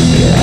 Yeah.